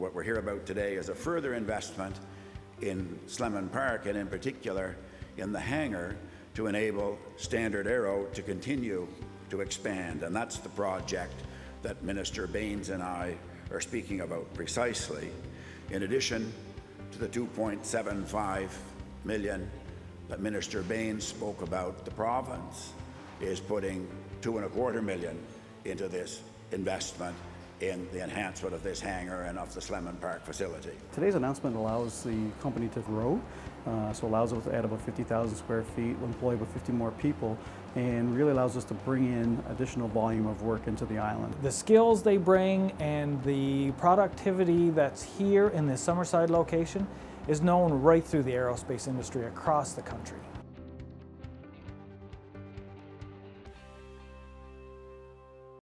what we're here about today is a further investment in Slemon Park and in particular in the hangar to enable Standard Aero to continue to expand. And that's the project that Minister Bains and I are speaking about precisely. In addition to the 2.75 million that Minister Bains spoke about, the province is putting two and a quarter million into this investment in the enhancement of this hangar and of the Slemon Park facility. Today's announcement allows the company to grow, uh, so allows us to add about 50,000 square feet, employ about 50 more people, and really allows us to bring in additional volume of work into the island. The skills they bring and the productivity that's here in the Summerside location is known right through the aerospace industry across the country.